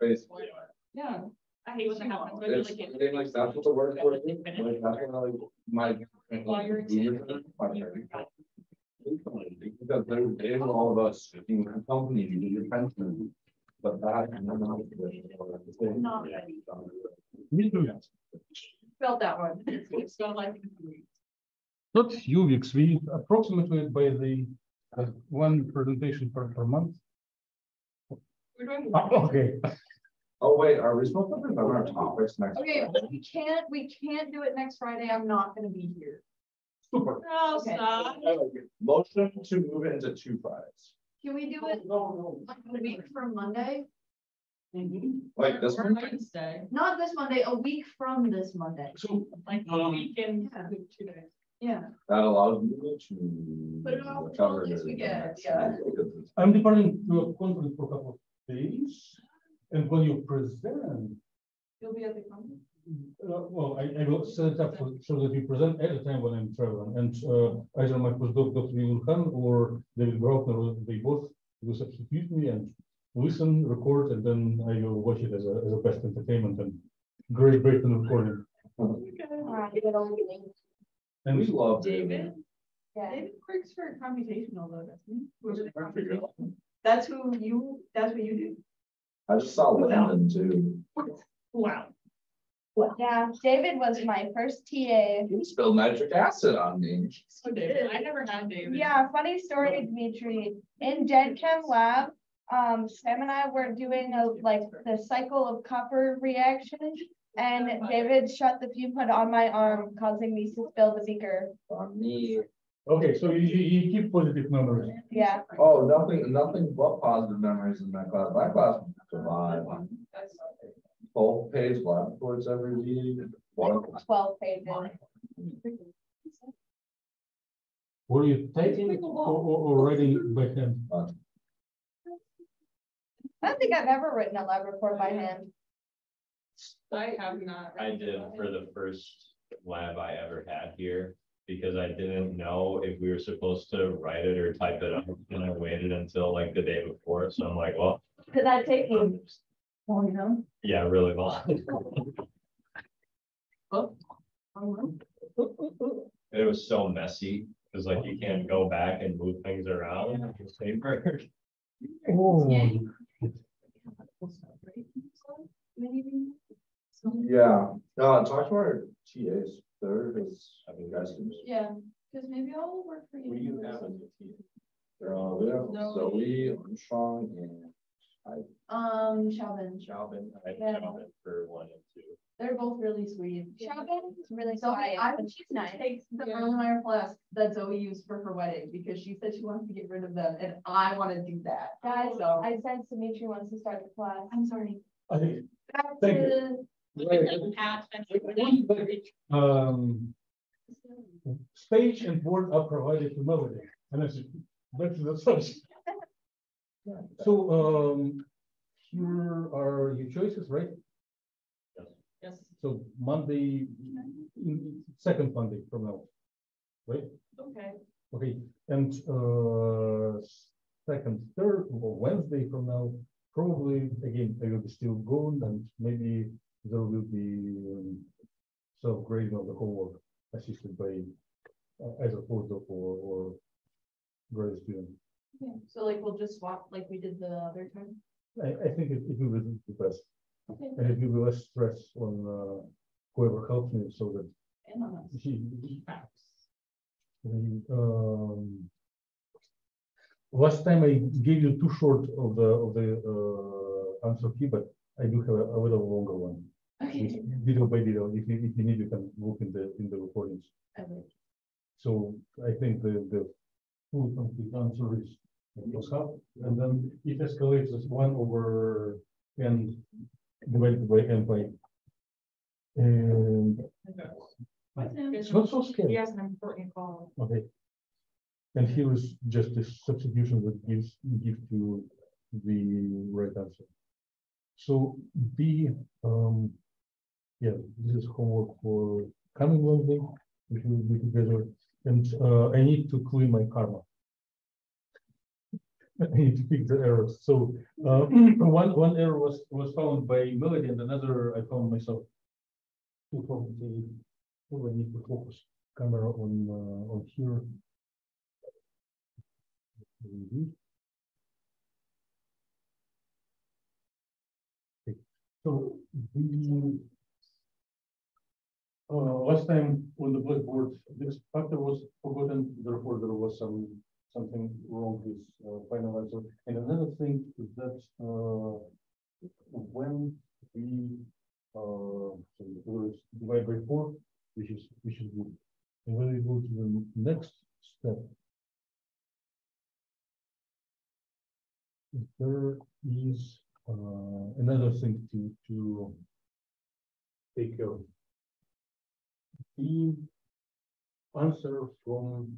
Basically. Yeah. I hate when that happens. when It's, you're like- I think like that's what the word for it is. Like, that's what I like, my. While you're in- Because they're, they're all about being a company, you do your pension. But that. Not ready. Me too. Felt that one. It's not like. Not few weeks, we approximately by the uh, one presentation per, per month. We're doing. Ah, Okay, Oh, wait, are we supposed to put on our topics next? Okay, we can't, we can't do it next Friday. I'm not gonna be here. Super. No, Okay. stop. Motion to move it into two Fridays. Can we do it No, like a week from Monday? Like this Or one? Wednesday, Not this Monday, a week from this Monday. so, like Um, weekend, Yeah. two days. Yeah. That allows me to. Put it on the cover this the weekend, next yeah. I'm departing to a conference for a couple of days. And when you present, You'll be at the conference? uh, well, I, I will set it up so, so that you present at the time when I'm traveling. And uh, either my postdoc, Dr. Yul Khan or David Graupner, they both will substitute me and listen, record, and then I will watch it as a, as a best entertainment and great, great in the recording. And We love. David, Yeah. David works for computational though, doesn't he? Whoever the I figured computational- out. That's who you, that's what you do? I just saw Landon too. Wow. Yeah, David was my first TA. You spilled nitric acid on me. So David, I never had David. Yeah, funny story, Dimitri. In Dead Chem lab, um, Sam and I were doing a, like, the cycle of copper reaction. And David shut the fume hood on my arm, causing me to spill the beaker. On me. Okay, so you, you, you keep positive memories. Yeah, Oh, nothing, nothing but positive memories in that class. My class survived. Full page lab reports every week. Wonderful. twelve pages. Were you typing or, or, or writing by hand? I don't think I've ever written a lab report by hand. I have not. I did for the first lab I ever had here, because I didn't know if we were supposed to write it or type it up, and I waited until like the day before, so I'm like, well, Cause that take me, oh, you know, yeah, really long. Oh, it was so messy, because like you can't go back and move things around. In the paper. Oh, Yeah, no, talk to our TAs. There is, I mean, guys can. Yeah, because maybe I'll work for you. Will you have a new team? Uh, we have No. Zoe, Armstrong, and I. Um, Shelvin, Calvin, I had Yeah. Calvin for one and two. they're both really sweet. Shelby is really Zoe, quiet, I but would she's nice. take the Yeah. Erlenmeyer flask that Zoe used for her wedding, because she said she wants to get rid of them, and I wanna do that. Guys, So, I said Dimitri wants to start the class. I'm sorry. I Back Thank you. to- Pat, that's- um, stage and board are provided to Melody, and that's, that's the source. So, um, here are your choices, right? Yes, So Monday, second Monday from now, right? okay. Okay, and, uh, second, third, or Wednesday from now, probably, again, I will be still going, and maybe there will be, um, self-grading of the homework assisted by uh, either postdoc or, or grad student. Yeah, So like, we'll just swap like we did the other time. I, I think it, it will be the best, Okay. and it will be less stress on, uh, whoever helps me, so that And on us. she, um, last time I gave you too short of the, of the, uh, answer key, but I do have a a little longer one. Okay. which Video by video, if you, if you need, you can look in the, in the recordings. Okay. So I think the, the full complete answer is was half, and then it escalates as one over n divided by n by. And it's not so scary. He has an important call. Okay. And here is just a substitution that gives, gives you the right answer. So B, um, yeah, this is homework for coming Wednesday, We will be together, and, uh, I need to clean my karma. I need to pick the errors. So, uh, one, one error was, was found by Melody and another I found myself. Two the, oh, I need to focus camera on, uh, on here. So, the uh, last time on the blackboard, this factor was forgotten, therefore there was some, something wrong with uh, finalizer. And another thing is that, uh, when we, uh, divide by four, which is, which is good. And when we go to the next step. There is, uh, another thing to, to take care of the answer from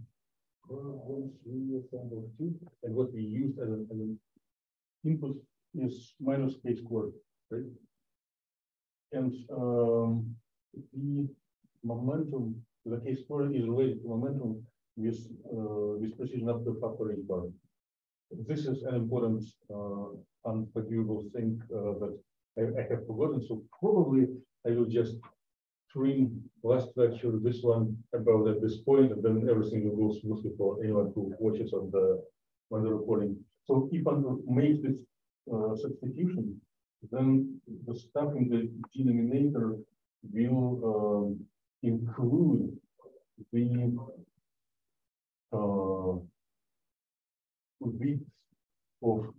uh, one, three, sample two, and what we use as an, as an input is minus k squared, right? And um, the momentum, the k squared is related to momentum with uh, with precision up to factor h bar. This is an important uh, unforgivable thing uh, that I, I have forgotten, so probably I will just trim last lecture, this one about at this point, and then everything will go smoothly for anyone who watches on the on the recording. So if I make this uh, substitution, then the stuff in the denominator will um, include the uh, of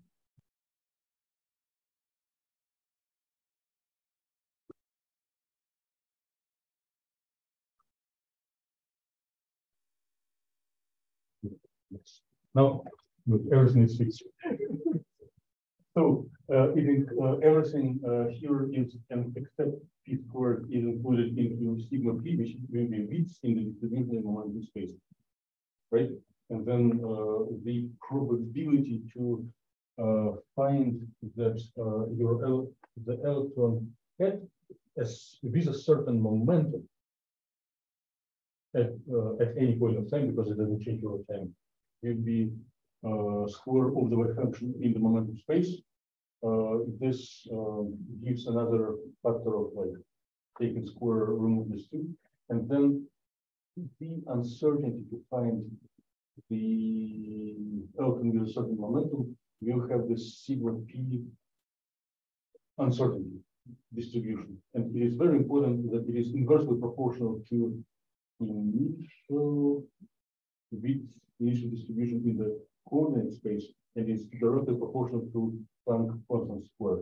Now, everything is fixed. So, uh, even, uh, everything, uh, here is, and except p squared is included into sigma p, which will be width in the distribution momentum space. Right? And then, uh, the probability to, uh, find that, uh, your, el- the electron at, as, with a certain momentum at, at any point of time, because it doesn't change over time, will be uh, square of the wave function in the momentum space. Uh, this um, gives another factor of like taking square, remove this two, and then the uncertainty to find the electron with a certain momentum will have this sigma p uncertainty distribution. And it is very important that it is inversely proportional to initial width, initial distribution in the coordinate space, and is directly proportional to Planck constant square.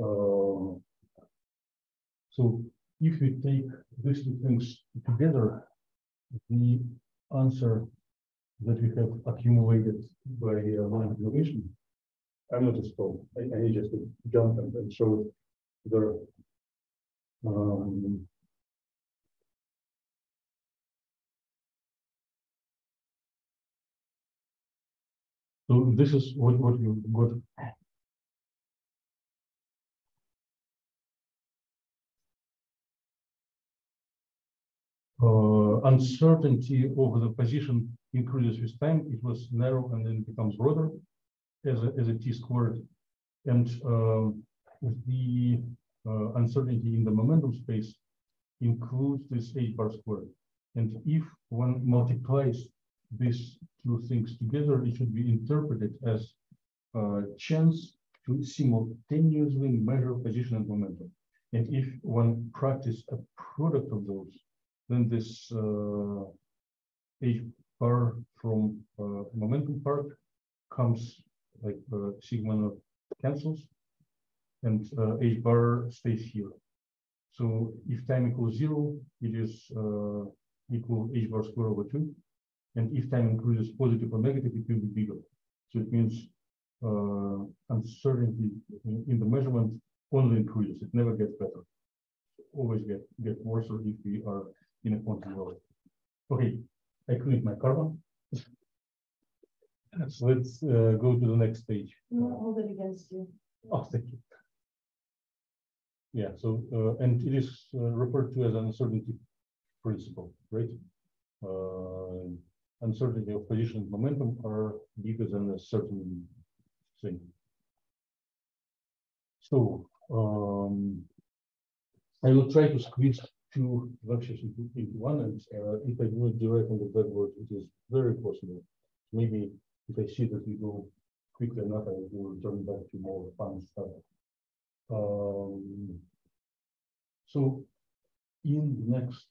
Uh, so if we take these two things together, the answer that we have accumulated by uh, one observation, I'm not a stone. I, I need just to jump and, and show it there. Um, So this is what, what you got. Uh, uncertainty over the position increases with time. It was narrow and then becomes broader as a, as a t squared. And um, the uh, uncertainty in the momentum space includes this h bar squared. And if one multiplies these two things together, it should be interpreted as a chance to simultaneously measure position and momentum. And if one practice a product of those, then this uh, H bar from uh, momentum part comes like uh, sigma cancels and uh, H bar stays here. So if time equals zero, it is uh, equal H bar square over two. And if time increases positive or negative, it will be bigger. So it means uh, uncertainty in, in, the measurement only increases. It never gets better. Always get get worse if we are in a quantum world. Okay, I cleaned my carbon. so let's uh, go to the next stage. No, hold it against you. Oh, thank you. Yeah, so uh, and it is uh, referred to as an uncertainty principle, right? Uncertainty of position and momentum are bigger than a certain thing. So, um, I will try to squeeze two lectures into, into one, and uh, if I do it direct on the blackboard, it is very possible. Maybe if I see that we go quickly enough, I will return back to more fun stuff. Um, so in the next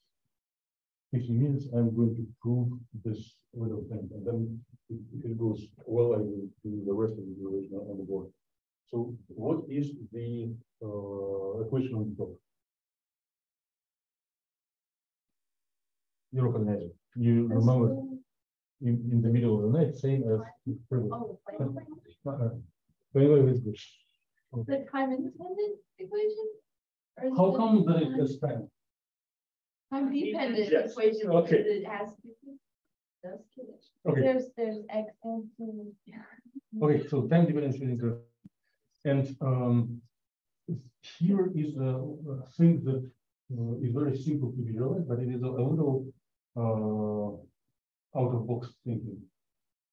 fifteen minutes, I'm going to prove this little thing, and then if if it goes well, I will do the rest of the duration on the board. So what is the uh, equation on top? You recognize it. You remember in, in the middle of the night, same as. previous. Oh. But anyway, it's good. The time independent equation? How come that it time- has Time dependent Yes, equation, okay. because it has. to be-. Okay. There's, there's X and two. Okay, so time dependence is interesting. And um, here is a thing that uh, is very simple to visualize, but it is a a little uh, out of box thinking.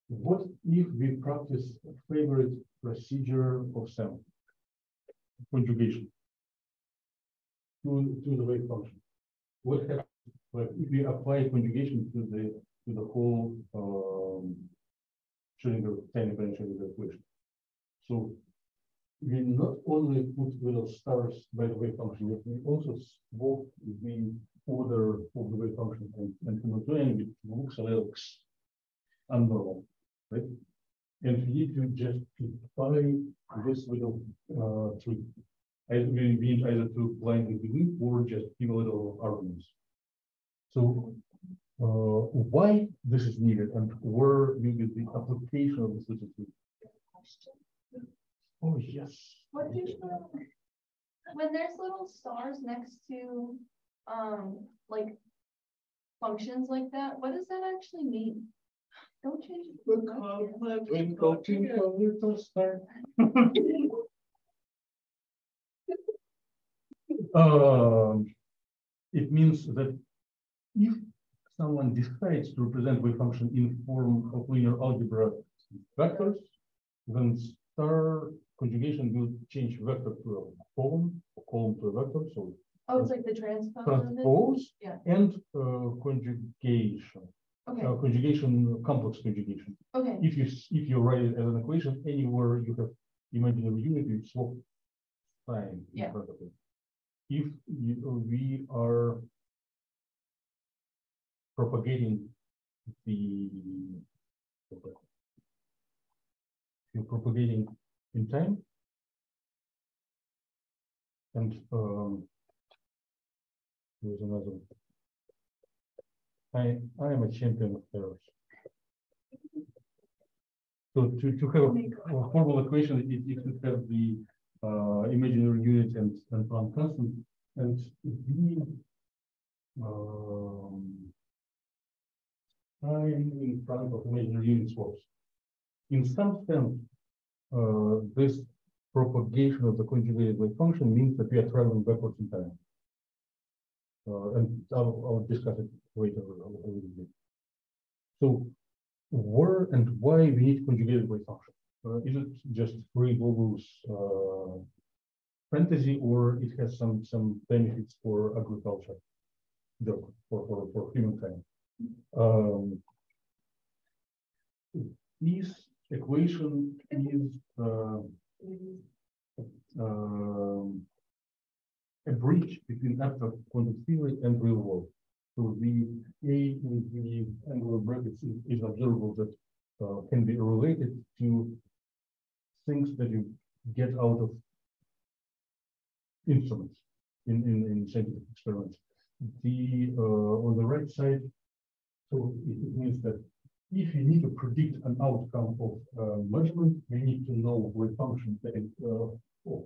What if we practice a favorite procedure of SAM? Conjugation. To, to the wave function. What happens, if we apply conjugation to the, to the whole um, Schrödinger, time dependent Schrödinger equation. So we not only put little stars by the wave function, but we also swap the order of the wave function and, and simultaneously it looks a little unnormal, right? And need to just apply this little uh tree. Either we need either to blindly believe or just give a little arguments. So uh, why this is needed and where will be the application of this little tree? Oh, yes. What do you, when there's little stars next to, um, like. Functions like that, what does that actually mean? Don't change. it. Twinkle, twinkle, little star. Um, it means that if someone decides to represent wave function in form of linear algebra vectors, then star conjugation will change vector to a column, a column to a vector, so Oh, it's like the transpose transpose Yeah. and uh, conjugation, Okay, uh, conjugation, complex conjugation. okay, If you, if you write it as an equation, anywhere you have imaginary unit, you swap sign in front of it. If you, we are propagating the you're propagating in time and um there's another I I am a champion of errors. So to, to have a formal equation, it, it should have the, imaginary unit and, and constant, and the, um, in front of imaginary unit swaps. In some sense, uh, this propagation of the conjugated wave function means that we are traveling backwards in time. Uh, and I'll, I'll discuss it later a little bit. So where and why we need conjugated wave function? Uh, is it just free Google's uh, fantasy or it has some, some benefits for agriculture? For, for, for humankind. Um, this equation is uh, um, a bridge between abstract quantum theory and real world. So the A in the angular brackets is, is observable that uh, can be related to things that you get out of instruments in, in, in scientific experiments. The, uh, on the right side, so it means that if you need to predict an outcome of uh, measurement, we need to know wave function is, uh, of,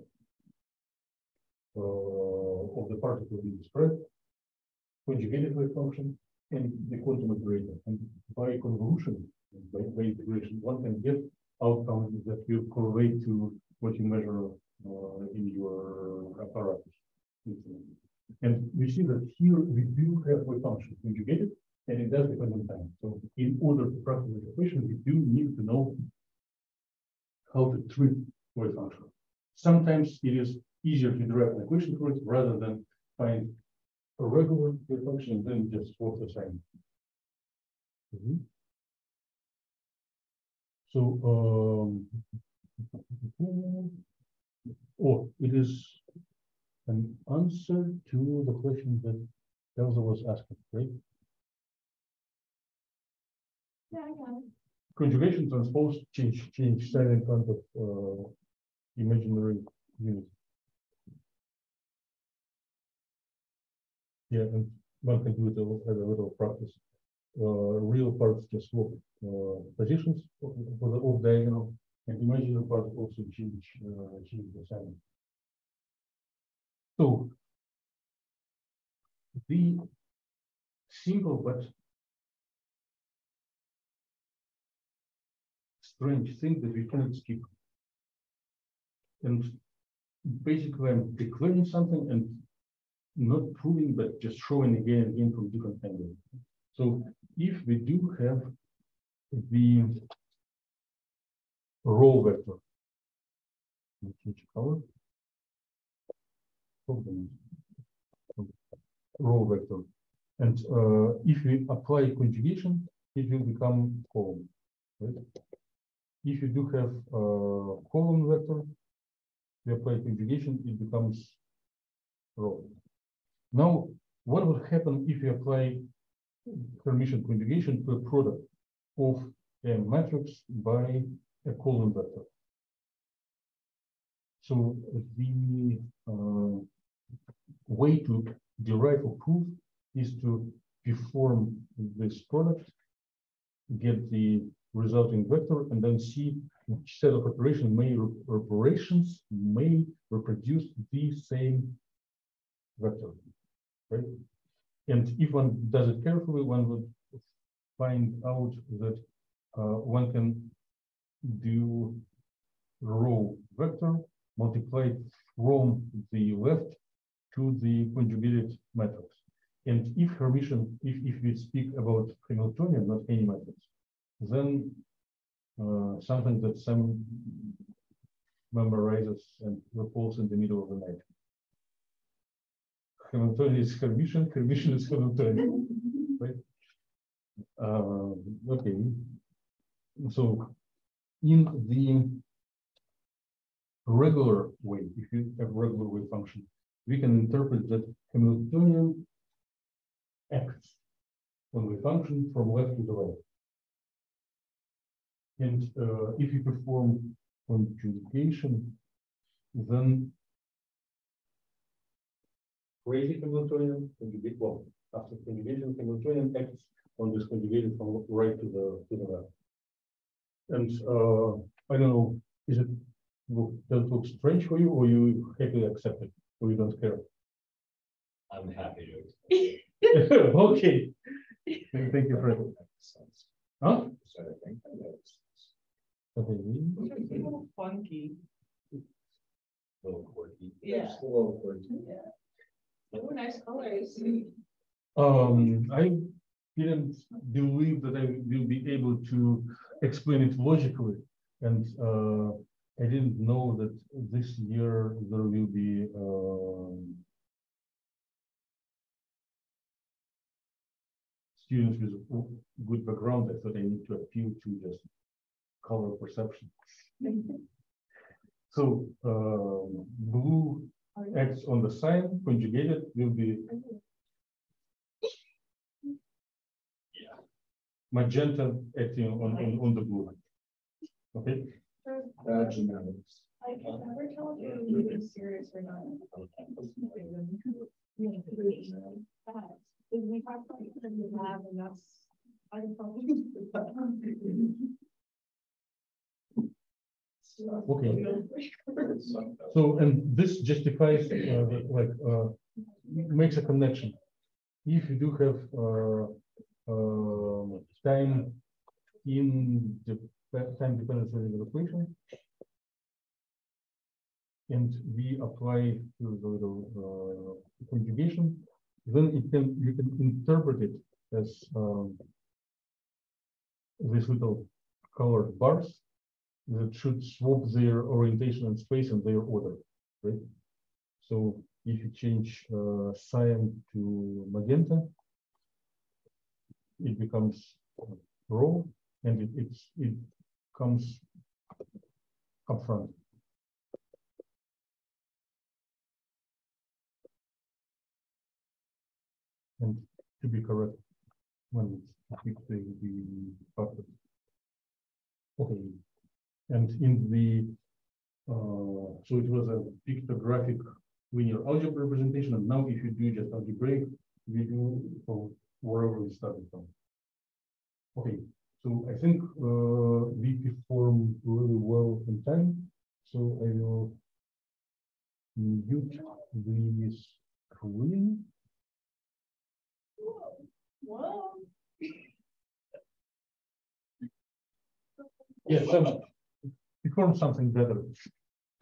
uh, of the particle being described, conjugated wave function, and the quantum operator. And by convolution, by, by integration, one can get outcomes that will correlate to what you measure uh, in your apparatus. And we see that here we do have wave function conjugated, And it does depend on time. So in order to practice the equation, we do need to know how to treat wave function. Sometimes it is easier to derive an equation for it rather than find a regular wave function and then just swap the sign. Mhm. So, um. Oh, it is an answer to the question that Elsa was asking, right? Yeah, I got it. Conjugation transpose change, change sign in front of, uh, imaginary unit. Yeah, and one can do it as a little practice. Uh, real parts just swap, positions for for the off diagonal, and imaginary part also change, uh, change the sign. So. The simple but strange thing that we cannot skip. And basically I'm declaring something and not proving, but just showing again and again from different angles. So if we do have the row vector. let me Change color. Row vector. And uh, if we apply conjugation, it will become column. Right? If you do have uh, column vector, we apply conjugation, it becomes row. Now, what would happen if you apply Hermitian conjugation to a product of a matrix by a column vector? So the uh, way to derive a proof is to perform this product, get the resulting vector, and then see which set of operation may operations may reproduce the same vector, right? And if one does it carefully, one would find out that uh, one can do row vector multiplied from the left to the conjugated matrix. And if Hermitian, if, if we speak about Hamiltonian, not any matrix, then uh, something that some memorizes and recalls in the middle of the night. Hamiltonian is Hermitian, Hermitian is Hamiltonian, right? Uh, okay. So in the regular way, if you have regular wave function, we can interpret that Hamiltonian acts on the function from left to the right. And uh, if you perform conjugation, then crazy Hamiltonian conjugate, well, after conjugation, Hamiltonian acts on this conjugated from right to the to the left. And uh, I don't know, is it does it look strange for you, or you happily accept it, or you don't care? I'm happy to. Okay. Thank thank you for it. Huh? Okay. It's a little funky. A Little quirky. Yeah. Just a little quirky. Oh, nice colors. Um, I didn't believe that I will be able to explain it logically. And uh, I didn't know that this year there will be um, students with good background. I thought I need to appeal to just color perception. So um, blue acts on the sign, conjugated will be magenta acting on, on, on the blue. Okay, Uh, genetics. I can never tell if you're being serious or not. If we talk about the lab and that's. I can probably. Okay. so, and this justifies, uh, like, uh, makes a connection. If you do have, uh, uh, time in the time dependent variable equation. And we apply to the little, uh, conjugation, then it can, you can interpret it as um, these little colored bars that should swap their orientation and space and their order, right? So if you change uh, cyan to magenta, it becomes raw and it, it's, it comes up front. And to be correct, when it's fixing the bucket. Okay, and in the, uh, so it was a pictographic linear algebra representation, and now if you do just algebraic, we do from wherever we started from. Okay, so I think uh, we perform really well in time, so I will mute the screen. Whoa. Yes, so perform something better.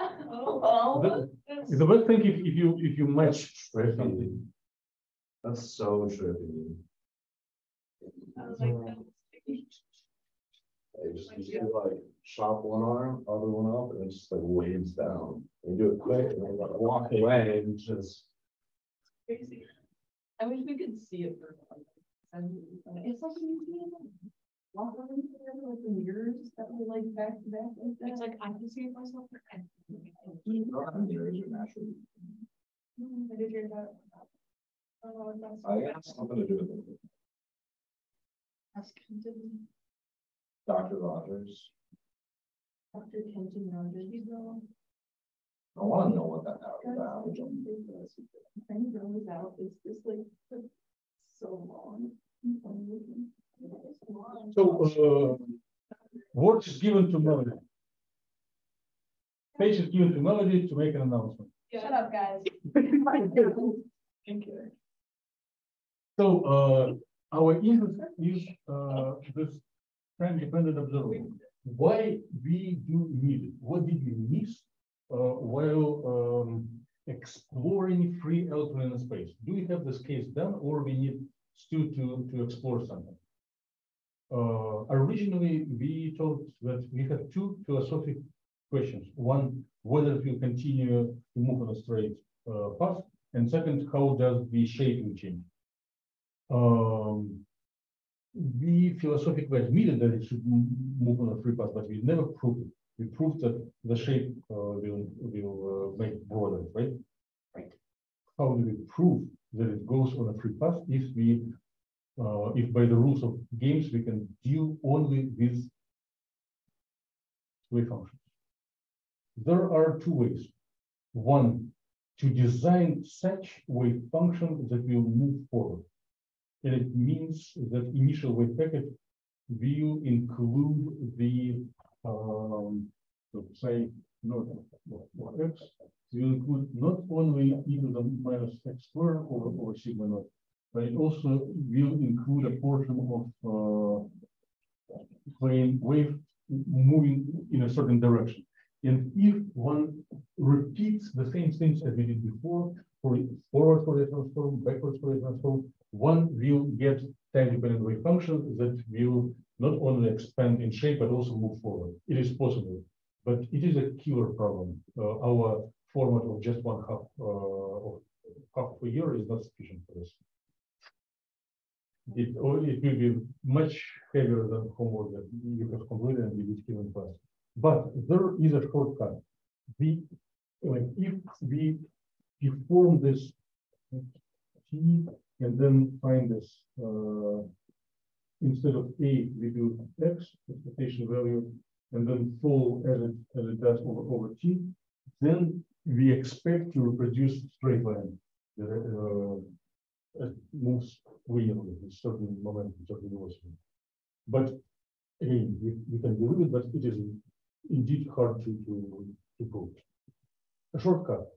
Oh, The- The best thing if, if you, if you match Trippy. something. That's so trippy. They just, you see like chop one arm, other one up, and it just like waves down. You do it quick and then like walk away and just. Crazy. I wish we could see it for. fun. And It's like. you can Walk around together with the mirrors that were like back to back like that. It's like I can see it myself. and- I did hear that. Oh, that's- I got something to do with it. Ask Kenton, Dr. Rogers. Dr. Kenton Rogers. I wanna know what that happened about. Friend goes out, is this like so long? So, uh, word is given to Melody. Page is given to Melody to make an announcement. Shut up, guys. Thank you. So, uh, our interest is, uh, this time dependent observable. Why we do need it? What did we miss? Uh, while, um, exploring free L2 space? Do we have this case done or we need still to, to explore something? Uh, originally, we thought that we had two philosophic questions. One, whether we continue to move on a straight, uh, path. And second, how does the shaping change? Um, we philosophically admitted that it should move on a free path, but we never proved it. We proved that the shape uh, will, will uh, make broader, right? Right. How do we prove that it goes on a free path if we, uh, if by the rules of games, we can deal only with wave functions? There are two ways. One, to design such wave function that will move forward. And it means that initial wave packet will include the, um, say, not, x, will include not only e to the minus x squared or, or sigma naught, but it also will include a portion of, uh, plane wave moving in a certain direction. And if one repeats the same things as we did before, for forward Fourier transform, backwards Fourier transform, one will get time-dependent wave function that will not only expand in shape, but also move forward. It is possible, but it is a killer problem. Uh, our format of just one half, uh, of half a year is not sufficient for this. It, it will be much heavier than homework that you have completed and you given class. But there is a shortcut. We, like, if we perform this T and then find this, uh, instead of A, we do X, expectation value, and then fall as it, as it does over, over T, then we expect to reproduce straight line. uh, it moves linearly with certain momentum, certain velocity. But again, we, we can believe it, but it is indeed hard to, to, to prove. A shortcut.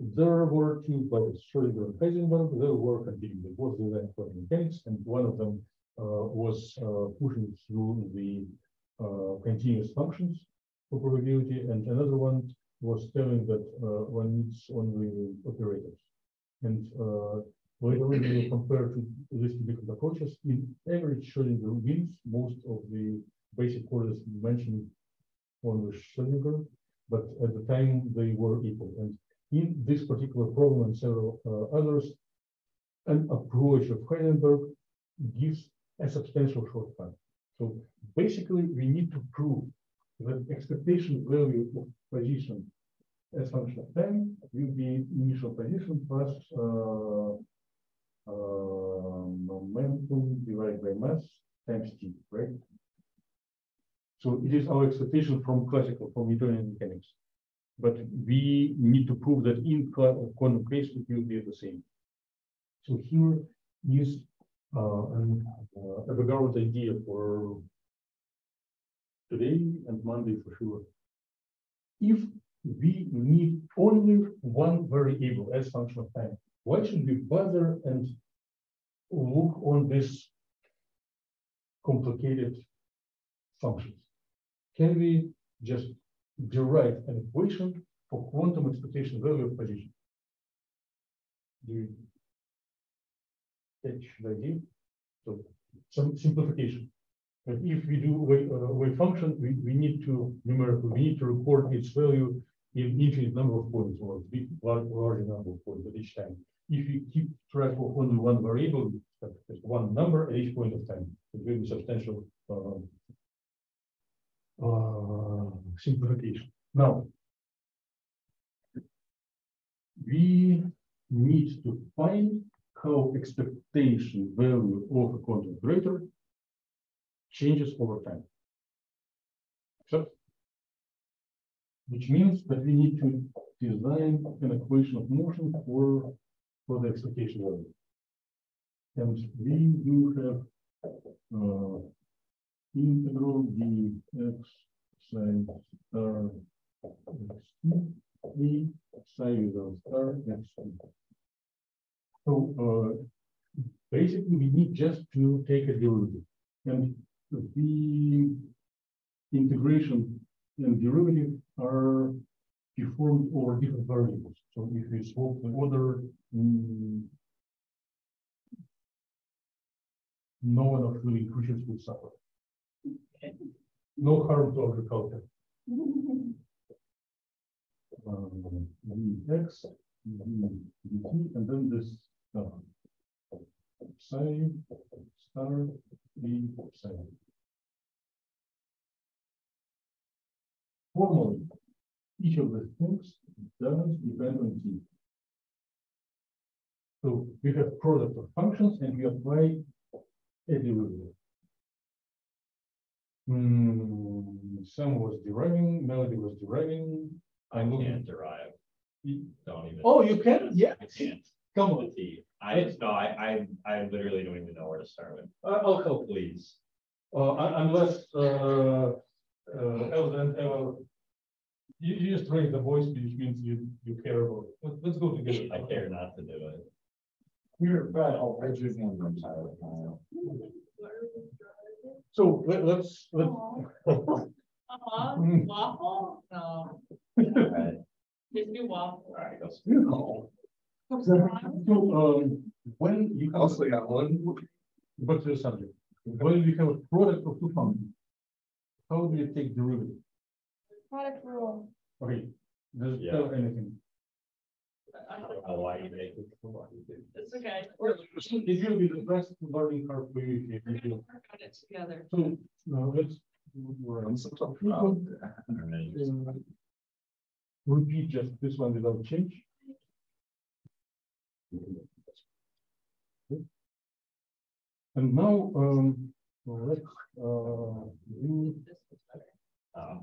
There were two bodies, Schrodinger and Heisenberg, they were competing, they both designed quantum mechanics, and one of them uh, was uh, pushing through the uh, continuous functions for probability, and another one was telling that uh, one needs only operators. And uh, Later, we will compare to these different approaches. In average Schrodinger wins most of the basic orders mentioned on the Schrodinger, but at the time they were equal. And in this particular problem and several uh, others, an approach of Heisenberg gives a substantial shortcut. So basically, we need to prove that expectation value of position as function of time will be initial position plus uh, uh, momentum divided by mass times t, right? So it is our expectation from classical, from Newtonian mechanics. But we need to prove that in quantum case, it will be the same. So here is uh, an, uh, idea for today and Monday for sure. If we need only one variable as function of time, why should we bother and look on this complicated functions? Can we just derive an equation for quantum expectation value of position? Do you catch the idea? So some simplification. If we do wave, uh, wave function, we, we need to numerically, we need to record its value in infinite number of points or large, large number of points at each time. If you keep track of only one variable, uh, just one number at each point of time, it will be substantial um, uh, simplification. Now, we need to find how expectation value of a quantum operator changes over time. So, which means that we need to design an equation of motion for, for the expectation value. And we do have uh, integral dx psi star xt v psi without star xt. So uh, basically, we need just to take a derivative. And the integration and derivative are performed over different variables. So if we swap the order, no one of really creatures will suffer. No harm to agriculture. Um, X, and then this uh, psi star v psi. Formally, each of the things does depend on t. So we have product of functions and we apply a derivative. Hmm, Sam was deriving, Melody was deriving. I I'm looking- can't derive. Don't even. Oh, you can? Yeah. I can't. Come on, T. I, no, I, I, I literally don't even know where to start with. I- I'll help. Please. Uh, unless, uh, uh, ever. You, you just raise the voice, which means you, you care about it. Let's, let's go together. I care not to do it. Here, but I'll raise your hand one time. So let, let's, let. Uh-huh, waffle? No, Right. just do waffle. All right, go. So, um, when you. have- Also got one. Back to the subject. When you have a product of two functions. How do you take derivative? Product rule. Okay, does it Yeah. tell anything? I don't know why you make it. why you do. It's okay. It will be the best learning curve for you. if We're you gonna do. work on it together. So, now let's. I'm so proud. And then you just- uh, Repeat just this one without change. And now, um, let's, uh, do This uh,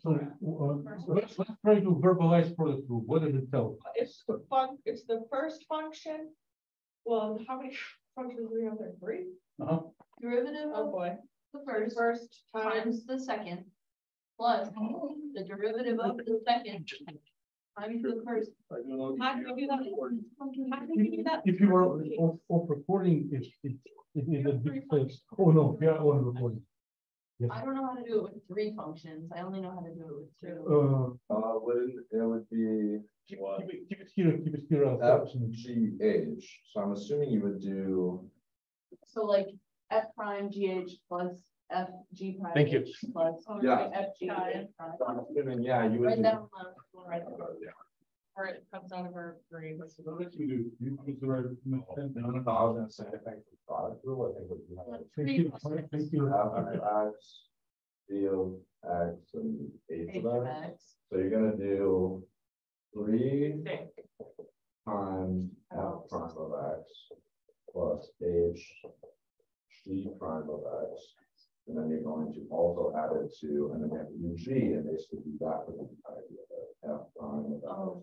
So, uh, let's, let's try to verbalize for product group. What does it tell? It's the fun, it's the first function. Well, how many functions do we have there? Three? Uh-huh. Derivative Oh, of boy. the The first first times, times the second. Plus the derivative of the second. Times the first. How do you do that? How do you do that? If you were off, off recording, it, it, it is a big place. Oh, no, we are on recording. Yes. I don't know how to do it with three functions. I only know how to do it with two. Uh, Uh, wouldn't, it would be keep What? keep it, keep it here, keep it here. I'll F, stop. G, H, so I'm assuming you would do, So like F prime G H plus F G prime. Thank you. H Plus. Yeah. F G Got H prime. I'm assuming, yeah, you would Write do. that one, we'll write that. Or it comes out of our grade. So what you do, you use the right. No, no, no, I was gonna say, I think the product rule, I think would be. Thank you, thank you. F, X, D of X and H H of of X, X. so you're gonna do three Thick. times F prime of X plus H G prime of X. And then you're going to also add it to, and then you have U G and basically do that with the idea of F prime of Oh.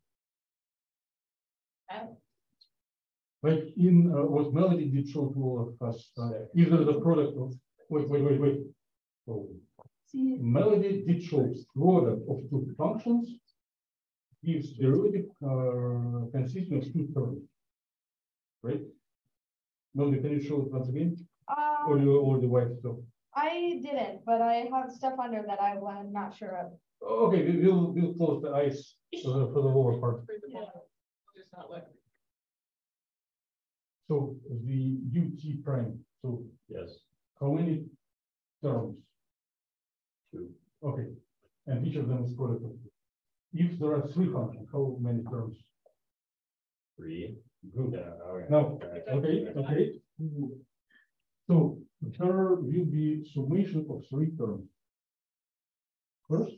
Like in, uh, what Melody did show to all of us, uh, either the product of, wait, wait, wait, wait. Oh, Melody did show product of two functions. Gives derivative, uh, consisting of two terms. Right? Melody, can you show it once again, or Um, you already wiped it off? I didn't, but I have stuff under that I am not sure of. Okay, we will, we'll close the eyes for the, for the lower part. Just not let. So the UT prime, so yes, how many terms? two, Okay, and each of them is product of. two. If there are three functions, how many terms? three. Good. Yeah, okay. Now, okay, okay. So there will be summation of three terms. First,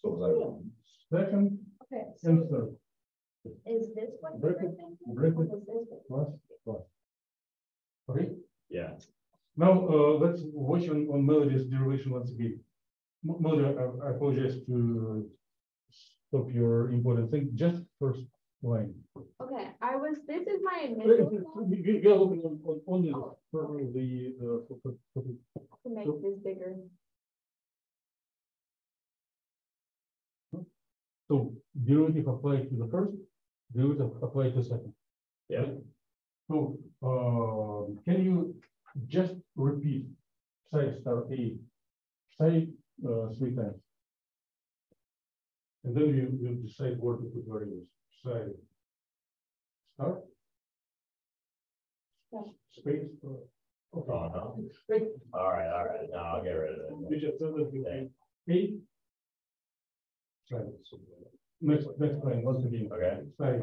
So was that one? second, Okay, and third, is this what? Break it, break it. plus, plus. Okay, Yeah, now, uh, let's watch on, on Melody's derivation once again. M- Melody, I I apologize to stop your important thing, just first line. Okay, I was, this is my Uh, initial You, one you- you're looking on, on, only for the, the, for- for- for the to make this bigger. So derivative applied to the first, derivative applied to second. yeah, So, um, can you just repeat psi star A, psi, uh, three times? And then you, you decide where to put variables, psi. Star? Yeah. Space, uh, oh, okay. no, Space. all right, all right, Now I'll get rid of You it. just said that you can, A. Psi. Next, next line, once again. Okay, Psi.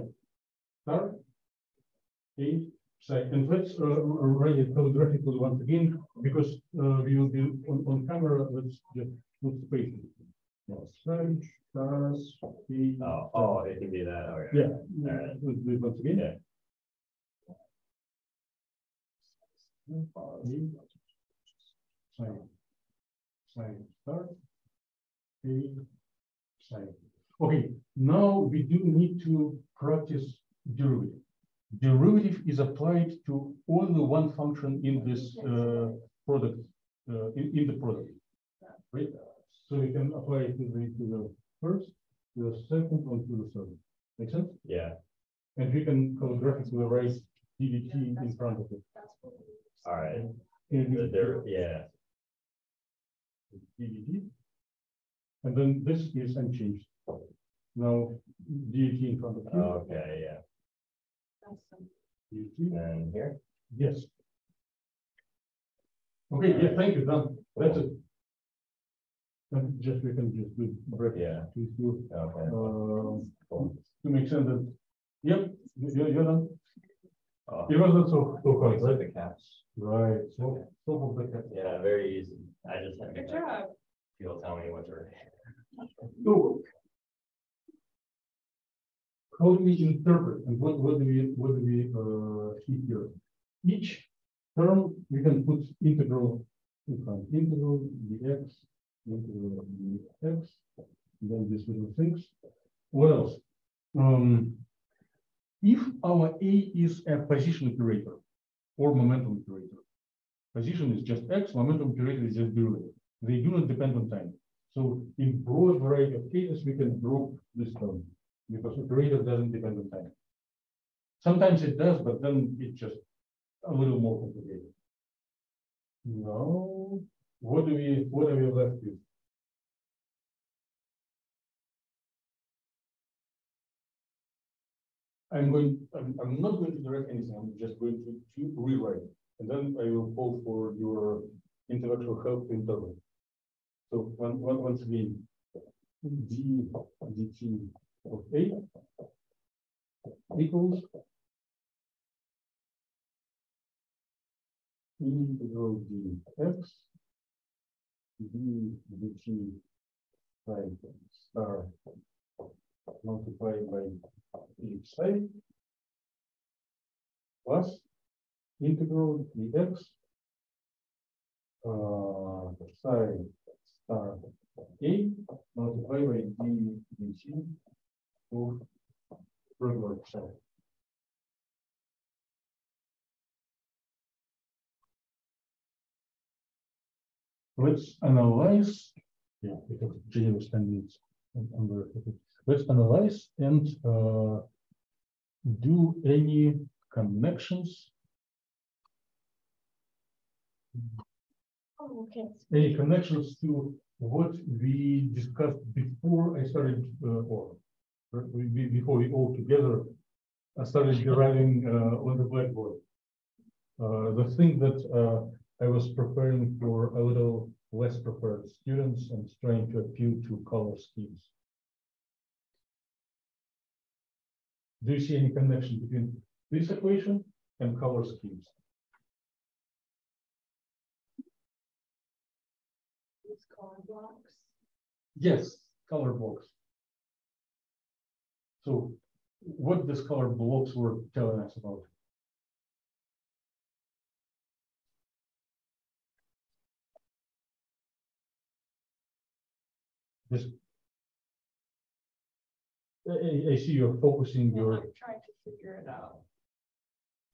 Star. A, psi, and let's, uh, write it telegraphically once again, because, uh, we will be on, on camera, let's just put the space. Psi, stars, A. oh, oh, it can be that, okay. Yeah, Alright. let's do it once again. Yeah. Psi. Psi, star. A, psi. Okay, now we do need to practice derivative. Derivative is applied to only one function in this uh, product, uh, in, in the product. Right? So we can apply it to the, to the first, to the second, and to the third. Make sense? Yeah, And we can calligraphically write DDT in front of it. all right, And The- there, yeah, DDT. And then this is unchanged. Now, DDT in front of you. okay, yeah, DDT. and here, Yes. Okay, yeah, thank you, done. That's it. Just, we can just do break. Yeah. To, to, okay. uh, cool. to make sense that, yep, you're, you're done. Oh, It wasn't so, so hard, It's right? like the caps. Right, so, so of. Yeah, very easy. I just have. Good job. People tell me what to write. So. How do we interpret and what, what do we, what do we, uh, see here? Each term, we can put integral in front, integral dx, integral dx, then these little things. What else? Um, if our A is a position operator or momentum operator, position is just X, momentum operator is just derivative. They do not depend on time. So in broad variety of cases, we can drop this term because operator doesn't depend on time. Sometimes it does, but then it's just a little more complicated. Now, what do we, what are we left with? I'm going, I'm, I'm not going to direct anything, I'm just going to, to rewrite. And then I will call for your intellectual help to interpret. So one, one, once again, d dt of a equals e integral dx d dt psi star multiplied by dxi plus integral dx uh, psi star a. Multiplied by d dt of regular psi. Let's analyze, yeah, because general standards under, let's analyze and uh, do any connections, Oh, okay. any connections to what we discussed before I started, uh, or be- be- before we all together I started deriving uh, on the blackboard. Uh, the thing that uh, I was preparing for a little less prepared students and trying to appeal to color schemes. Do you see any connection between this equation and color schemes? It's color blocks. Yes, color blocks. So what this color blocks were telling us about? This. I, I- see you're focusing Well, your, I'm trying to figure it out.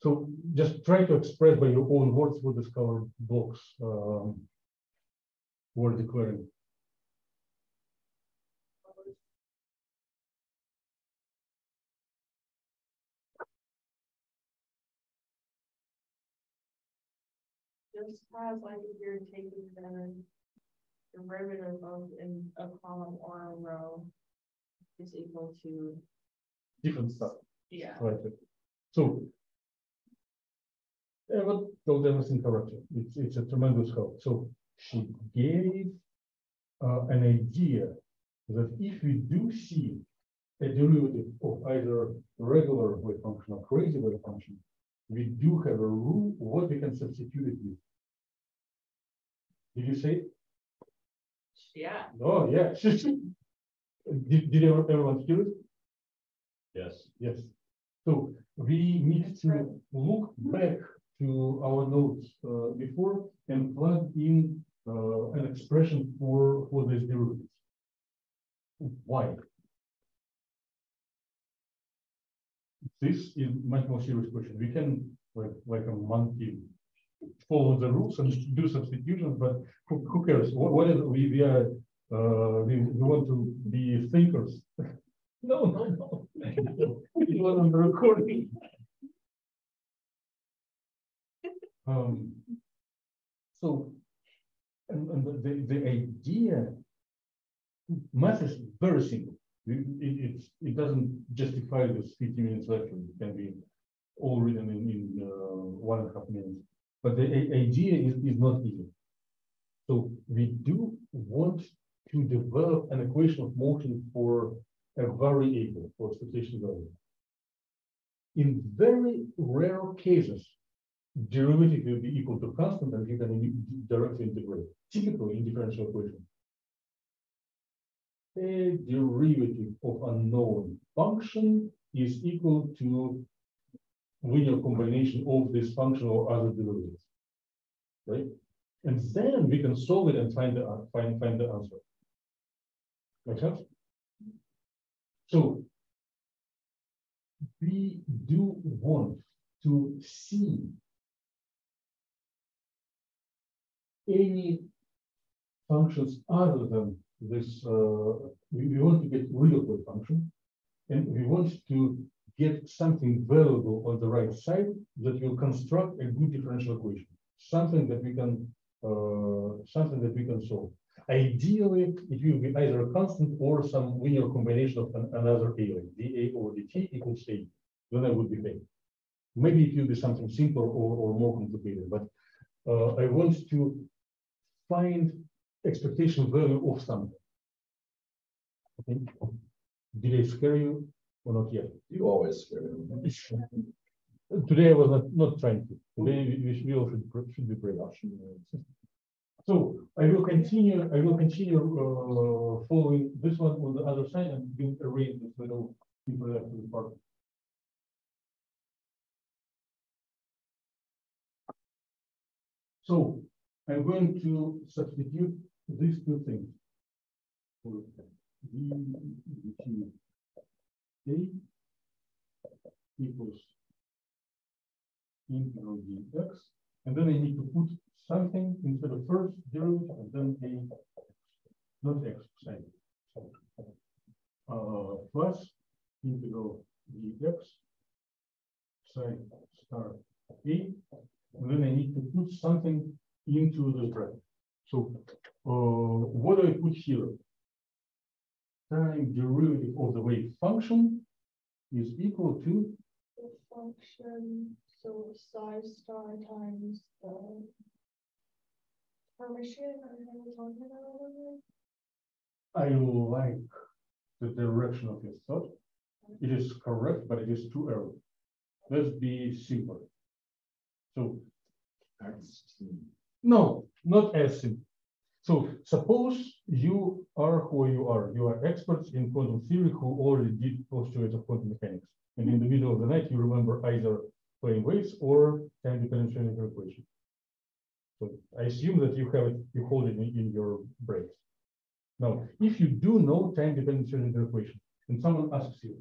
so just try to express by your own words what this color blocks, um. Were declaring. This has like if you're taking the derivative of in a column or a row. Is equal to, different stuff. yeah, Right. So. Eva told everything correctly. It's, it's a tremendous help. So she gave uh, an idea that if we do see a derivative of either regular wave function or crazy wave function, we do have a rule what we can substitute it with. Did you say? yeah, Oh, yeah. Did, did ever- everyone hear it? Yes, Yes. So we need That's to right. look back to our notes uh, before and plug in uh, an expression for, for this derivatives. Why? This is much more serious question. We can, like, like a monkey, follow the rules and do substitutions, but who, who cares? What, what is, we, we are, uh, we, we want to be thinkers. No, no, no. It was on the recording. Um. So. And, and the, the, idea. Math is very simple. It, it, it doesn't justify this fifty minutes lecture. It can be all written in, in, uh, one and a half minutes. But the idea is, is not easy. So we do want to develop an equation of motion for a variable for expectation value. In very rare cases, derivative will be equal to constant and you can directly integrate, typically in differential equation. A derivative of unknown function is equal to linear combination of this function or other derivatives. Right? And then we can solve it and find the, find, find the answer. Make sense? So we do want to see any functions other than this, uh, we, we want to get rid of the function. And we want to get something valuable on the right side that will construct a good differential equation. Something that we can, uh, something that we can solve. Ideally, it will be either a constant or some linear combination of an, another a, dA over dt equals a. Then I would be happy. Maybe it will be something simpler or, or more complicated, but uh, I want to find expectation value of something. Okay. Did I scare you or not yet? You always. Today I was not, not trying to. Today we, we all should, should be brave. So I will continue, I will continue uh, following this one on the other side and will arrange this little introductory part. So I'm going to substitute these two things. A equals integral dx, and then I need to put something instead of first derivative and then a not x side. Uh, plus integral dx psi star a, and then I need to put something into the bracket. So uh, what do I put here? Time derivative of the wave function is equal to The function, so psi star times the. Permission, I don't know what we're talking. I like the direction of your thought. It is correct, but it is too early. Let's be simple. So, no, not as simple. So suppose you are who you are. You are experts in quantum theory who already did postulates of quantum mechanics. And mm-hmm. in the middle of the night, you remember either plane waves or time-dependent Schrodinger equation. So I assume that you have it, you hold it in, in your brain. Now, if you do know time-dependent Schrodinger equation, and someone asks you,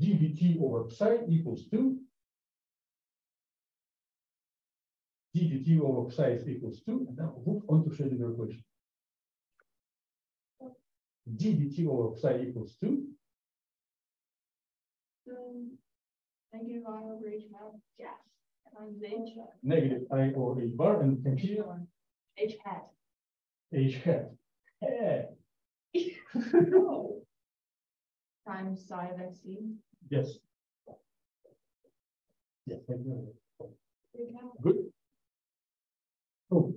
ddt over psi equals two, ddt over psi is equals two, and now move on to Schrodinger equation. ddt over psi equals two, Um, Negative I over H hat, yes, times H, negative i over h bar, and continue H hat. h hat. Yeah. Times psi of X C. Yes. Yes, thank you. Good. So,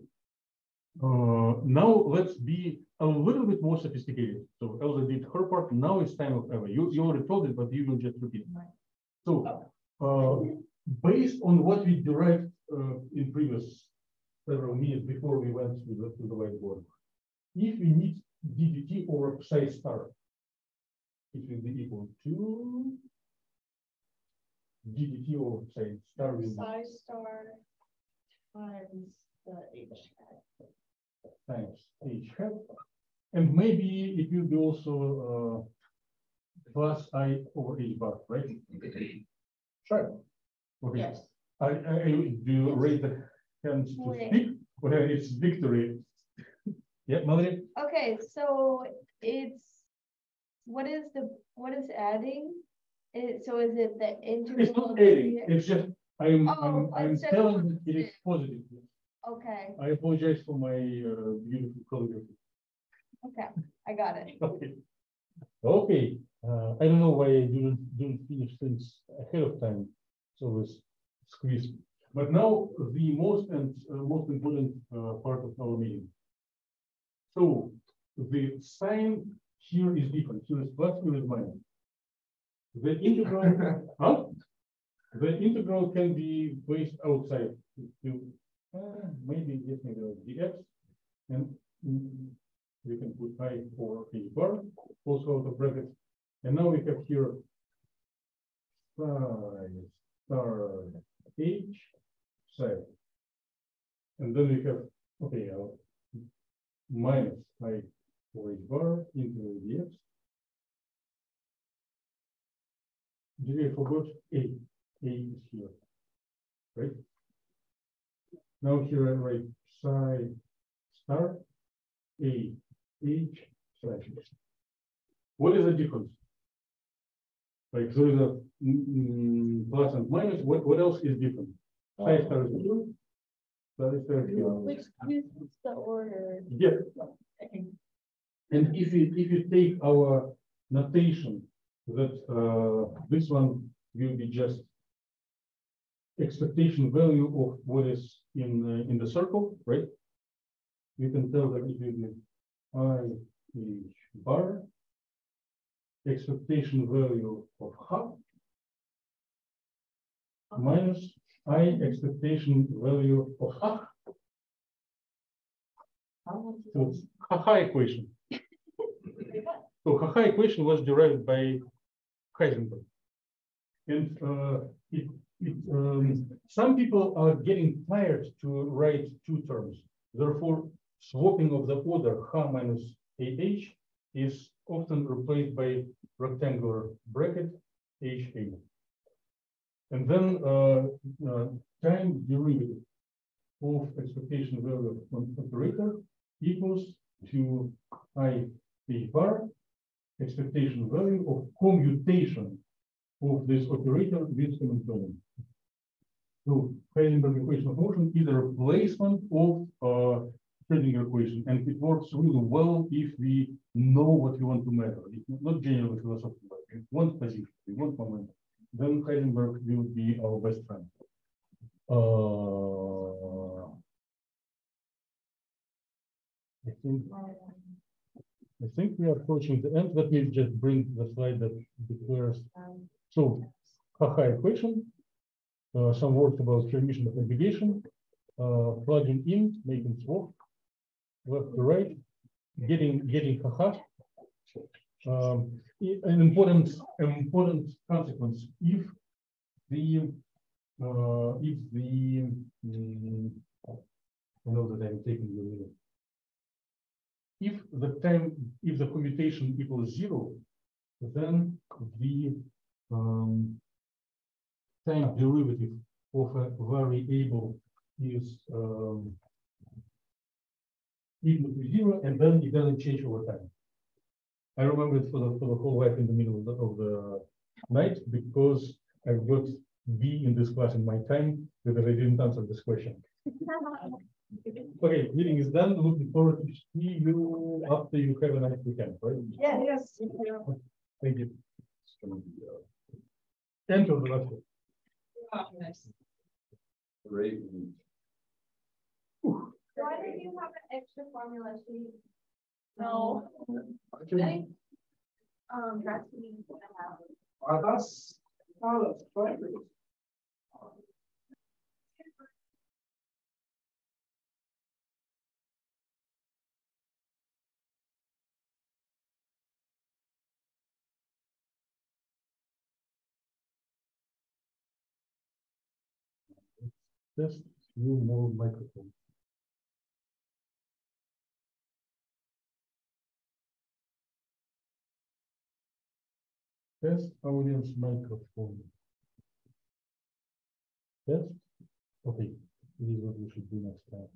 uh, now let's be a little bit more sophisticated. So Elsa did her part, now it's time of Eva. You, you already told it, but you will just repeat. So, uh, based on what we derived, uh, in previous several minutes before we went to the, to the whiteboard, if we need ddt over psi star, it will be equal to ddt over psi star Psi star times H hat. h hat. And maybe it will be also uh, plus i over h bar, right? Sure. Okay. Yes. I, I, I- do you raise the hands to Wait. speak, or it's victory? Yeah, Mallory? Okay, so it's, what is the, what is adding? It, so is it the integral? It's not of adding, it's just, I'm, I'm, Oh, I'm telling it is positive. Okay, I apologize for my uh, beautiful calligraphy. okay, I got it. Okay. Okay, uh, I don't know why I didn't, didn't finish things ahead of time, so it's squeezed. But now the most and uh, most important uh, part of our meeting. So the sign here is different, here is plus, here is minus. The integral, huh? The integral can be placed outside to, Mm, maybe this maybe of dx, and mm, we can put i for h bar, also out of brackets. And now we have here psi star h psi. And then we have, okay, uh, minus i for h bar into dx. Did we forgot a? A is here, right? Now here I write psi star A, H slash X. What is the difference? Like there is a mm, mm, plus and minus, what, what else is different? Psi star is here. Psi star is here. Which uses the order. Yeah. And if you, if you take our notation, that, uh, this one will be just expectation value of what is in, uh, in the circle, right? You can tell that it will be I H bar, expectation value of half minus I expectation value of half. So it's Haha equation. So Haha equation was derived by Heisenberg. And uh, it, um, some people are getting tired to write two terms. Therefore, swapping of the order H minus AH is often replaced by rectangular bracket HA. And then uh, uh, time derivative of expectation value of operator equals to I H bar expectation value of commutation of this operator with Hamiltonian. So Heisenberg equation of motion is a replacement of uh, Schrödinger equation, and it works really well if we know what we want to measure. It's not generally philosophical, but we want position, we want. Then Heisenberg will be our best friend. Uh, I think I think we are approaching the end. Let me just bring the slide that declares. So, Haha equation, some words about Hermitian navigation, uh, plugging in, making swap, left to right, getting getting Haha. Um, an important important consequence. If the uh, if the mm, I know that I'm taking the minute if the time, if the commutation equals zero, then the um, time derivative of a variable is um, equal to zero, and then it doesn't change over time. I remember it for the, for the whole life in the middle of the, of the night because I got B in this class in my time because I didn't answer this question. Okay, meeting is done. Looking forward to see you after you have a nice weekend, right? Yeah. Yes. Thank you. End of the lecture. Great. week. Why did you have an extra formula sheet? No. Actually, Um, that's me. I have. uh, that's, oh, that's perfect. Just few more microphones. Test audience microphone. Test. Okay, this is what we should do next time.